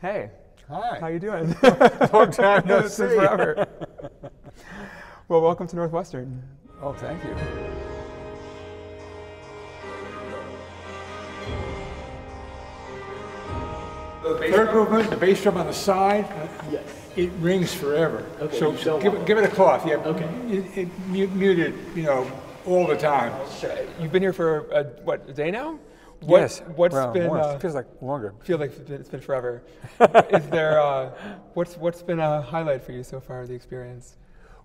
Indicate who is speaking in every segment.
Speaker 1: Hey,
Speaker 2: Hi.
Speaker 1: how you doing?
Speaker 2: Long time no see.
Speaker 1: forever. well, welcome to Northwestern.
Speaker 2: Oh, thank you. Third movement, the bass drum on the side.
Speaker 3: Yes.
Speaker 2: It rings forever.
Speaker 3: Okay,
Speaker 2: So
Speaker 3: you
Speaker 2: give, it, give it a cloth. Yeah.
Speaker 3: Okay.
Speaker 2: It, it mu- muted, you know, all the time.
Speaker 1: You've been here for a, what a day now? What,
Speaker 2: yes.
Speaker 1: What's
Speaker 2: well,
Speaker 1: been?
Speaker 2: more.
Speaker 1: Uh,
Speaker 2: it feels like longer.
Speaker 1: feel like it's been, forever. Is there? Uh, what's What's been a highlight for you so far? The experience.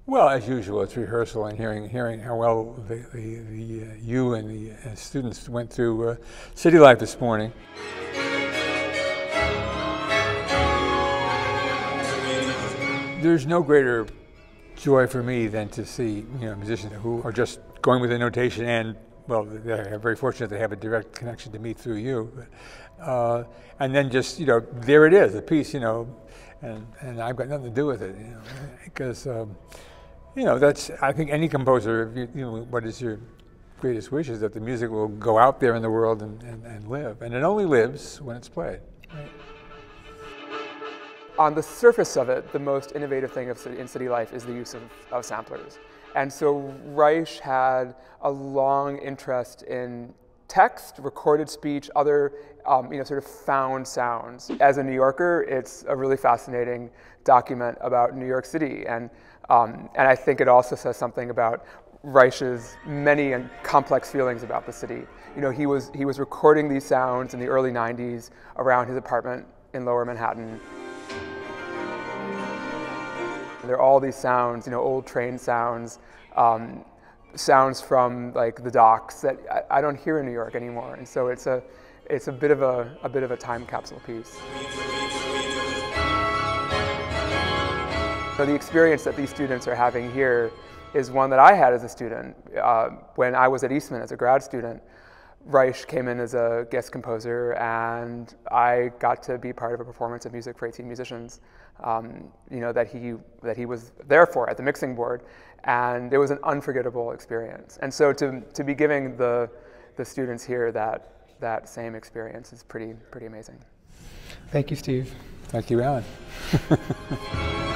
Speaker 2: Well, as usual, it's rehearsal and hearing hearing how well the, the, the uh, you and the uh, students went through uh, City Life this morning. There's no greater joy for me than to see you know musicians who are just going with a notation and well they're very fortunate they have a direct connection to me through you, uh, and then just you know there it is a piece you know, and and I've got nothing to do with it you know because. Um, you know, that's, I think any composer, you, you know, what is your greatest wish is that the music will go out there in the world and, and, and live. And it only lives when it's played.
Speaker 1: On the surface of it, the most innovative thing in city life is the use of, of samplers. And so Reich had a long interest in text, recorded speech, other um, you know, sort of found sounds. As a New Yorker, it's a really fascinating document about New York City. And, um, and I think it also says something about Reich's many and complex feelings about the city. You know, he was, he was recording these sounds in the early 90s around his apartment in lower Manhattan. There are all these sounds, you know, old train sounds, um, sounds from like the docks that I, I, don't hear in New York anymore. And so it's a, it's a bit of a, a bit of a time capsule piece. So the experience that these students are having here is one that I had as a student. Uh, when I was at Eastman as a grad student, Reich came in as a guest composer, and I got to be part of a performance of music for 18 musicians. Um, you know that he that he was there for at the mixing board, and it was an unforgettable experience. And so to to be giving the the students here that that same experience is pretty pretty amazing. Thank you, Steve.
Speaker 2: Thank you, Alan.